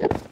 Yep.